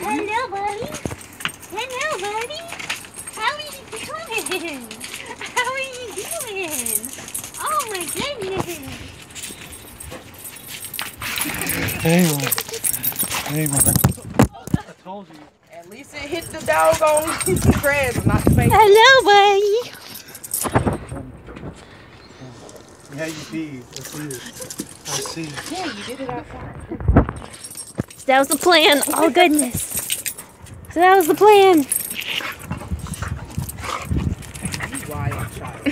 Hello, buddy. Hello, buddy. How are you doing? How are you doing? Oh my goodness. Hey, man. Hey, man. I told you. At least it hit the dog on doggone grass, not the face. Hello, buddy. Yeah, you did. I see it. I see it. Yeah, you did it outside. That was the plan. Oh goodness. So that was the plan. You wild child.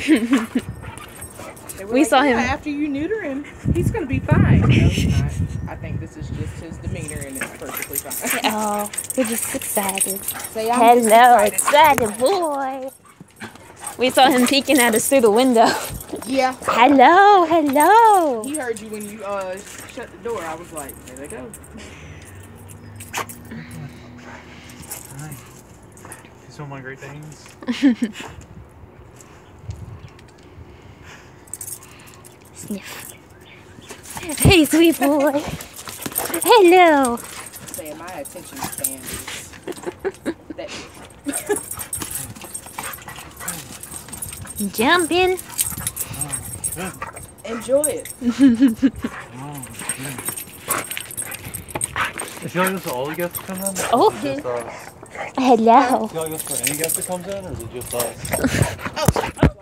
They were We saw him. After you neuter him, he's gonna be fine. No, not. I think this is just his demeanor, and it's perfectly fine. Oh, we're just excited. Say, I'm just Hello, excited boy. We saw him peeking at us through the window. Yeah. Hello, hello. He heard you when you uh shut the door. I was like, there they go. Hi. You saw my great things. Sniff. Hey, sweet boy. Hello. Saying my attention span is that Jumping. Good. enjoy it. Oh, good. I feel like this all the guests that come in? or is it Okay. Just us? Hello. I feel like this for any guest that comes in, or is it just us?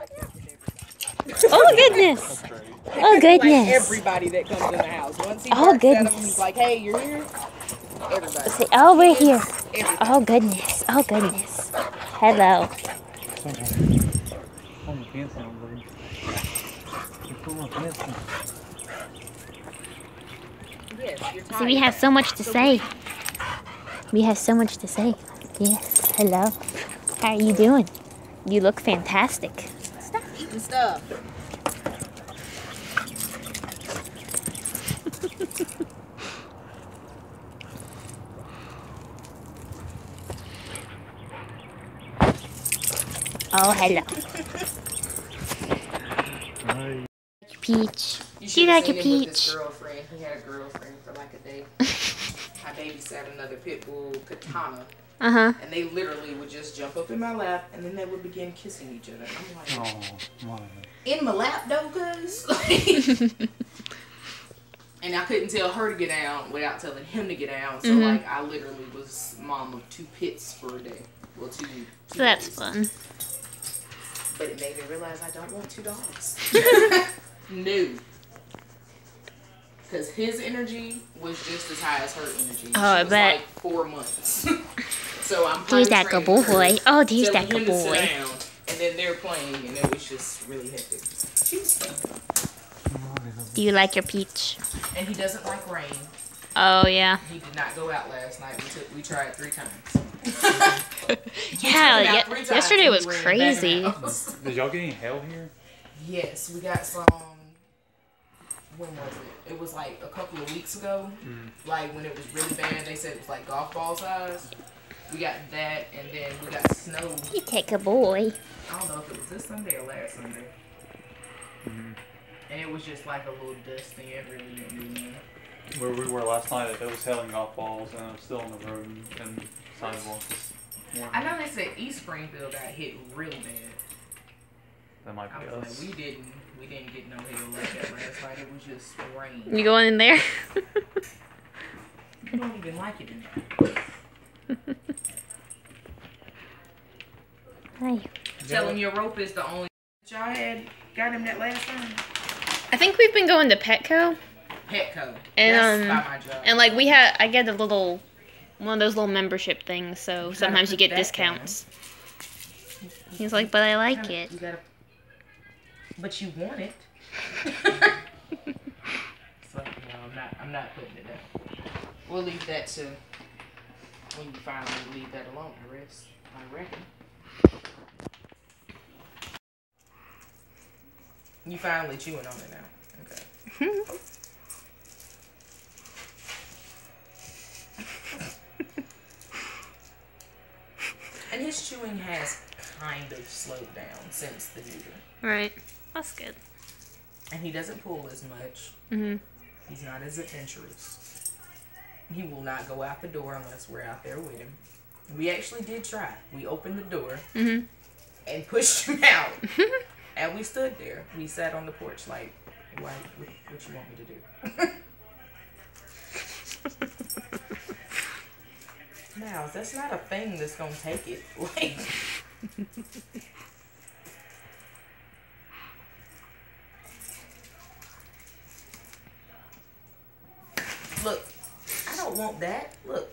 Oh goodness. That's great. Oh Like goodness. everybody that comes in the house. Once he Oh, barks at 'em, goodness. he's like, hey, you're here. Everybody. Say, oh, we're here. Everybody. Oh goodness. Oh goodness. Hello. So See, we have so much to say. We have so much to say. Yes. Hello. How are you doing? You look fantastic. Stop eating stuff. Oh, hello. Hi. Peach. You She like a seen him with his peach. girlfriend. He had a girlfriend for like a day. I babysat another pit bull, Katana, Uh huh. and they literally would just jump up in my lap, and then they would begin kissing each other. I'm like, Oh, my. in my lap though, cuz. and I couldn't tell her to get down without telling him to get down. So Mhm. like, I literally was mom of two pits for a day. Well, two. two So that's days. fun. But it made me realize I don't want two dogs. no. Because his energy was just as high as her energy. Oh, she I was bet. like four months. so I'm There's that training good her, boy. Oh, there's that him good boy. down, and then they're playing, and it was just really hectic. She was fun. Do you like your peach? And he doesn't like rain. Oh yeah. He did not go out last night. We took, we tried three times. Yeah. Took him out ye- three times yesterday was he ran back in the crazy. Did y'all get any hail here? Yes, we got some. When was it? It was like a couple of weeks ago. Mm. Like when it was really bad, they said it was like golf ball size. We got that, and then we got snow. You take a boy. I don't know if it was this Sunday or last Sunday. Mm-hmm. And it was just like a little dusting. It really didn't do nothing. Where we were last night, it was hailing golf balls, and it was still on the road and sidewalks. this. I know they said East Springfield got hit really bad. That might I be was like, us. we didn't, we didn't get no hail like that last night. It was just rain. You going in there? You don't even like it in there. Hi. Tell him your rope is the only y'all had got him that last time. I think we've been going to Petco, Petco. And, That's um, my job. and like we had, I get a little, one of those little membership things. So sometimes you get discounts. He's like, but I like You it. Gotta, but you want it. so no, I'm not. I'm not putting it down. We'll leave that to when you finally leave that alone. The rest, I reckon. You finally chewing on it now. Okay. And his chewing has kind of slowed down since the neuter. Right. That's good. And he doesn't pull as much. Mhm. He's not as adventurous. He will not go out the door unless we're out there with him. We actually did try. We opened the door Mhm. and pushed him out. and we stood there. We sat on the porch like, why, what, what you want me to do? Now, that's not a thing that's gonna take it. Like, look, I don't want that. Look,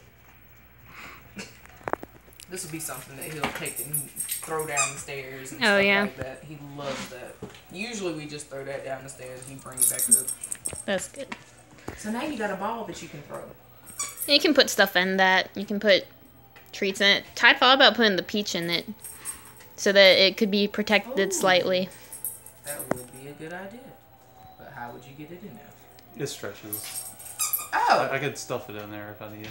this would be something that he'll take and throw down the stairs and Oh, stuff yeah. like that. He loves that. Usually, we just throw that down the stairs and he brings it back up. That's good. So now you got a ball that you can throw. You can put stuff in that. You can put treats in it. Ty thought about putting the peach in it so that it could be protected Oh. slightly. That would be a good idea. But how would you get it in there? It stretches. Oh, I, I could stuff it in there if I need.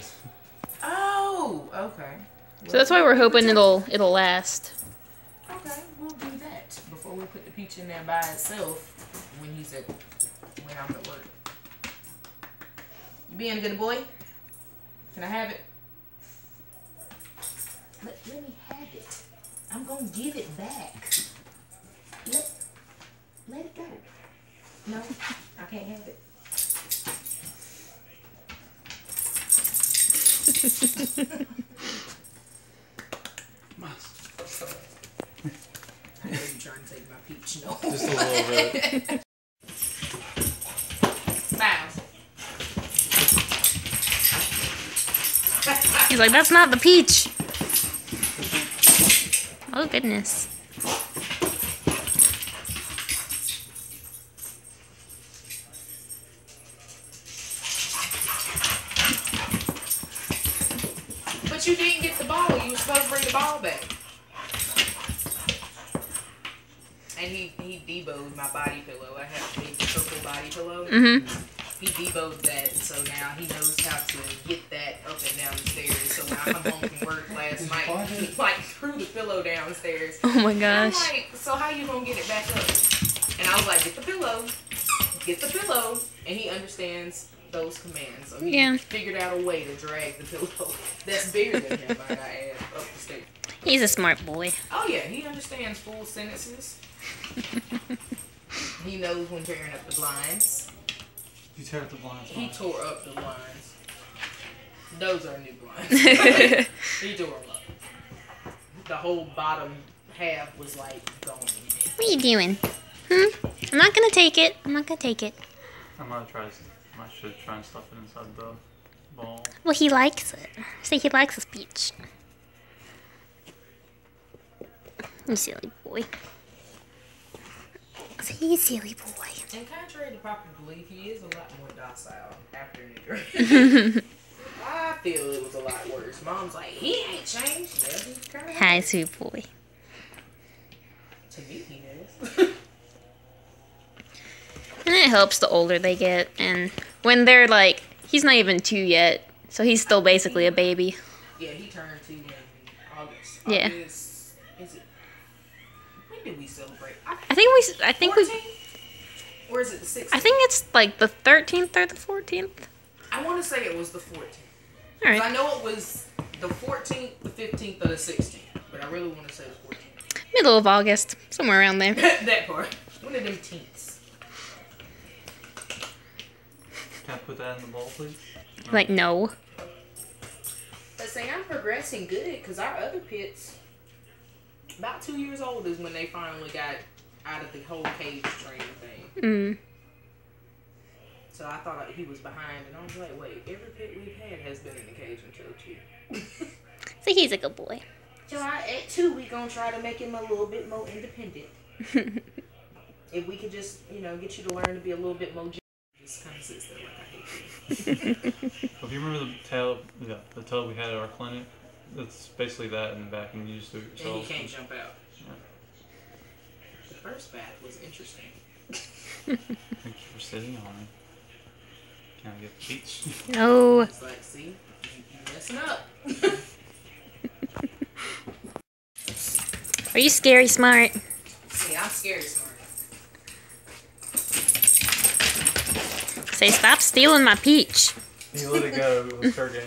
oh, okay. So that's why we're hoping it'll it'll last. Okay, we'll do that before we put the peach in there by itself when he's at when I'm at work. You being a good boy? Can I have it? Let, let me have it. I'm gonna give it back. Let let it go. No, I can't have it. Just a little bit. He's like, that's not the peach. Oh goodness. But you didn't get the ball. You were supposed to bring the ball back. And he he deboed my body pillow. I have a big purple body pillow. Mm hmm He deboed that, so now he knows how to get that up and down the stairs. So when I come home from work last night, he like threw the pillow downstairs. Oh my gosh. I'm like, so how you gonna get it back up? And I was like, get the pillow, get the pillow, and he understands those commands. So he Yeah. figured out a way to drag the pillow that's bigger than him. I gotta up the stairs. He's a smart boy. Oh yeah, he understands full sentences. he knows when tearing up the blinds. You tear up the blinds. He Mom. tore up the blinds. Those are new blinds. He tore them up. The whole bottom half was like gone. What are you doing? Hmm? I'm not gonna take it. I'm not gonna take it. I'm gonna try. s- I should try and stuff it inside the ball. Well, he likes it. Say he likes his peach. You silly boy. Say you silly boy. And contrary to popular belief, he is a lot more docile after New I feel it was a lot worse. Mom's like, he ain't changed. Yeah, he's Hi, sweet boy. To me, he is. And it helps the older they get. And when they're like, he's not even two yet. So he's still basically a baby. yeah, he turned two in August. Yeah. August, is it? When did we celebrate? I, I think we, I think we, Or is it the 16th? I think it's like the 13th or the 14th. I want to say it was the 14th. All 'Cause I know it was the 14th, the 15th, or the 16th. But I really want to say the 14th. Middle of August, somewhere around there. that part. One of them teens. Can I put that in the bowl, please? Like, no. But say I'm progressing good because our other pits, about two years old is when they finally got out of the whole cage training thing. Mm. So I thought he was behind, and I was like, wait, every pit we've had has been in the cage until two. So he's a good boy. so I, at two, we gonna try to make him a little bit more independent. if we could just, you know, get you to learn to be a little bit more. Gen- Just kind of sits there like I hate you. If you remember the tail, yeah, the tail we had at our clinic, it's basically that in the back, and you just do it And he can't jump out. Yeah. The first bath was interesting. Thank you for sitting on it. Can I get the peach? No. It's like, see, you, you messing up. Are you scary smart? see, I'm scary smart. Say, stop stealing my peach. You let it go. It was fair game.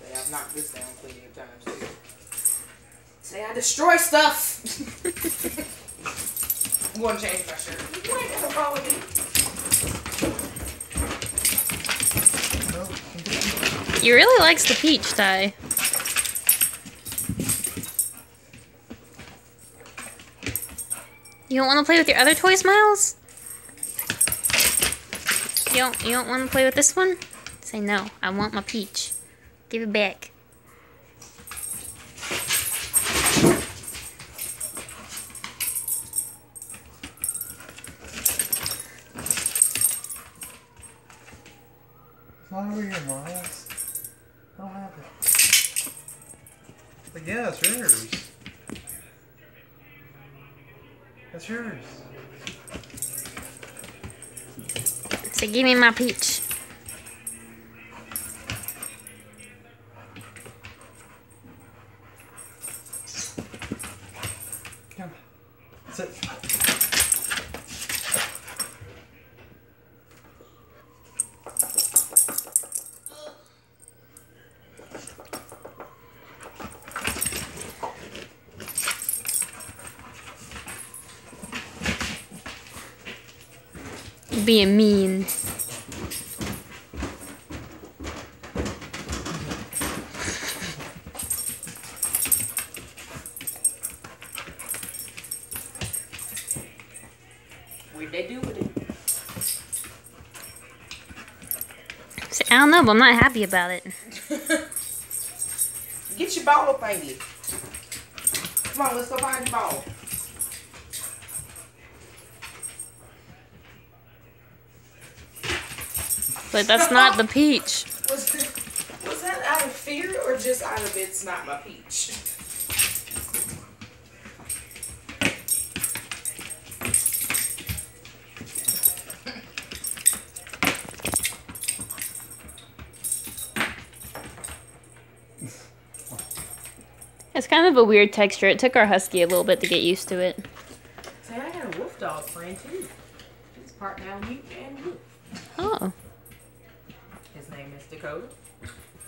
Say I've knocked this down plenty of times too. Say I destroy stuff. I'm gonna change my shirt. You ain't gonna follow me. He really likes the peach tie. You don't want to play with your other toys, Myles? You don't. You don't want to play with this one? Say no. I want my peach. Give it back. It's not over here, Myles. I don't have it. But yeah, it's yours. That's yours. Say, give me my peach. Come. Sit. Being mean. What'd they do with it? I don't know, but I'm not happy about it. Get your ball up, baby. Come on, let's go find your ball. But that's not the peach. Was was that out of fear or just out of it's not my peach? kind of a weird texture. It took our husky a little bit to get used to it. Say, I got a wolf dog friend too. He's part and wolf. Oh. His name is Dakota.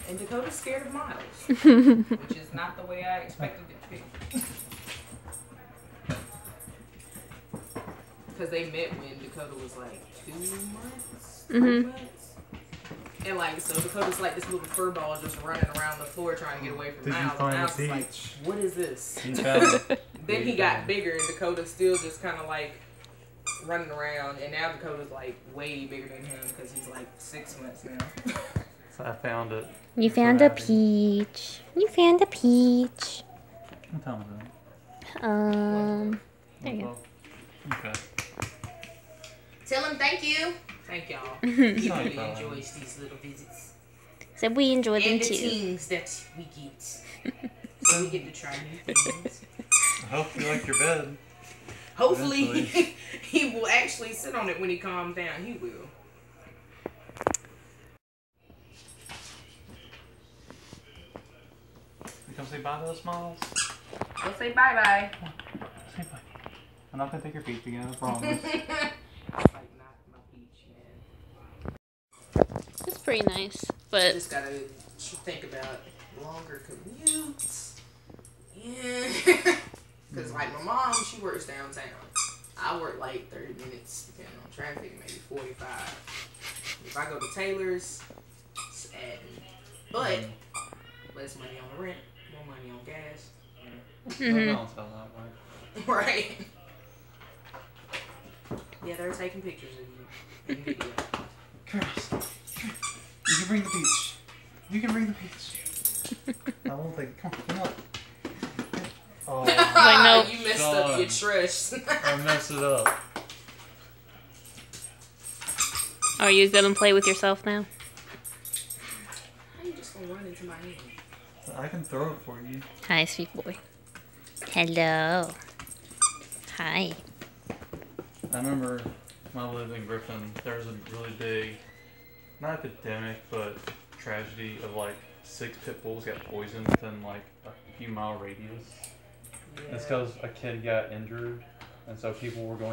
And Dakota's scared of Myles, which is not the way I expected it to be. Because they met when Dakota was like two months, three Mhm. months. And like, so Dakota's like this little fur ball just running around the floor trying to get away from Did you Myles. and Myles is like, what is this? He found it. Then he got bigger, and Dakota still just kind of like running around, and now Dakota's like way bigger than him because he's like six months now. So I found it. You That's found a happened. peach. You found a peach. What time is it? Um. There you go. Okay. Tell him thank you. Thank y'all. go. He really enjoys these little visits so we enjoy them the too. things that we get. so we get to try new things. I hope you like your bed. Hopefully, Eventually. he will actually sit on it when he calms down. He will. You come say bye to us, Myles? We'll say bye bye. Say bye. I'm not gonna take your feet again, I promise. like not my peach, man. It's pretty nice, but Just gotta think about longer commutes. Yeah. Because, like, my mom, she works downtown. I work like 30 minutes, depending on traffic, maybe 45. If I go to Taylor's, it's adding. But, less money on the rent, more money on gas. Don't mhm. balance out that way. right. Yeah, they're taking pictures of you in video. Curse. You can bring the peach. You can bring the peach. I won't take it. Come on, come on. Oh, Like, no. you messed up your Done. trash. I messed it up. are you gonna play with yourself now? How you just gonna run into my hand? I can throw it for you. Hi, sweet boy. Hello. Hi. I remember when I lived in Griffin, there was a really big, not epidemic, but tragedy of like six pit bulls got poisoned within like a few mile radius. It's because a kid got injured, and so people were going